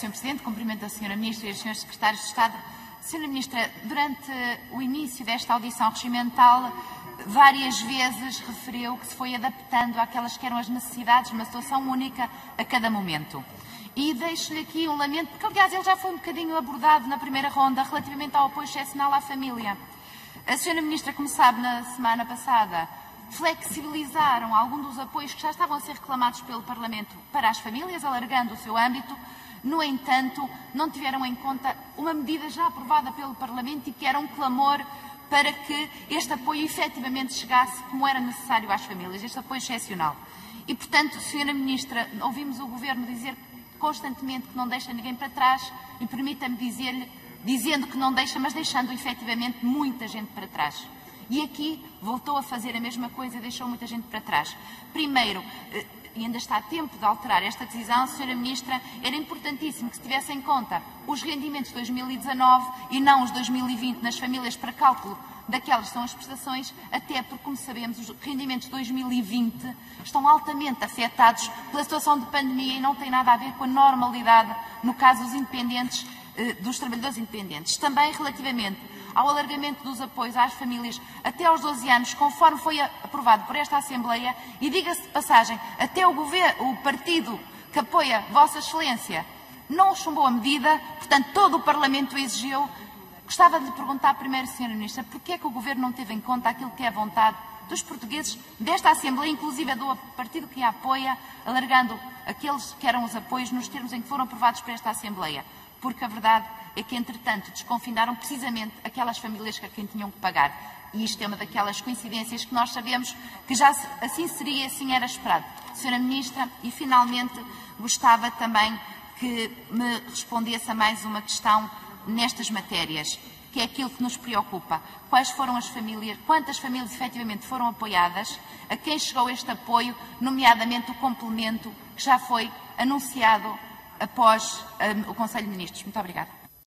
Sr. Presidente, cumprimento a Sra. Ministra e os Srs. Secretários de Estado. Sra. Ministra, durante o início desta audição regimental, várias vezes referiu que se foi adaptando àquelas que eram as necessidades de uma situação única a cada momento. E deixo-lhe aqui um lamento, porque aliás ele já foi um bocadinho abordado na primeira ronda relativamente ao apoio excepcional à família. A Sra. Ministra, como sabe, na semana passada flexibilizaram algum dos apoios que já estavam a ser reclamados pelo Parlamento para as famílias, alargando o seu âmbito. No entanto, não tiveram em conta uma medida já aprovada pelo Parlamento e que era um clamor para que este apoio efetivamente chegasse como era necessário às famílias, este apoio excepcional. E, portanto, Sra. Ministra, ouvimos o Governo dizer constantemente que não deixa ninguém para trás e permita-me dizer-lhe, dizendo que não deixa, mas deixando efetivamente muita gente para trás. E aqui voltou a fazer a mesma coisa e deixou muita gente para trás. Primeiro, eh, e ainda está a tempo de alterar esta decisão, Sra. Ministra, era importantíssimo que se tivesse em conta os rendimentos de 2019 e não os 2020 nas famílias para cálculo daquelas que são as prestações, até porque, como sabemos, os rendimentos de 2020 estão altamente afetados pela situação de pandemia e não tem nada a ver com a normalidade no caso dos independentes, eh, dos trabalhadores independentes. Também relativamente ao alargamento dos apoios às famílias até aos 12 anos, conforme foi aprovado por esta Assembleia, e diga-se de passagem, até o, governo, o partido que apoia Vossa Excelência não chumbou a medida, portanto todo o Parlamento exigiu. Gostava de lhe perguntar primeiro, Sra. Ministra, porquê é que o Governo não teve em conta aquilo que é a vontade dos portugueses desta Assembleia, inclusive do partido que a apoia, alargando aqueles que eram os apoios nos termos em que foram aprovados por esta Assembleia? Porque a verdade é que, entretanto, desconfinaram precisamente aquelas famílias a quem tinham que pagar. E isto é uma daquelas coincidências que nós sabemos que já assim seria, assim era esperado. Senhora Ministra, e finalmente gostava também que me respondesse a mais uma questão nestas matérias, que é aquilo que nos preocupa. Quais foram as famílias, quantas famílias efetivamente foram apoiadas, a quem chegou este apoio, nomeadamente o complemento que já foi anunciado após um, o Conselho de Ministros. Muito obrigada.